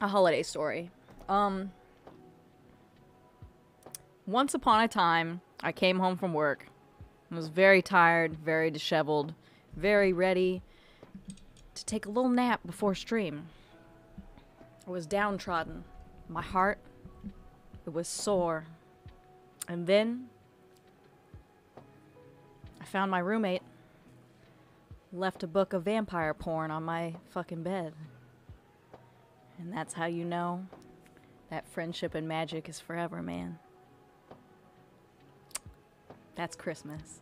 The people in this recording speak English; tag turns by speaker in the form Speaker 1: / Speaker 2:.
Speaker 1: a holiday story. Um, once upon a time, I came home from work. I was very tired, very disheveled, very ready to take a little nap before stream. I was downtrodden. My heart, it was sore. And then I found my roommate left a book of vampire porn on my fucking bed. And that's how you know that friendship and magic is forever, man. That's Christmas.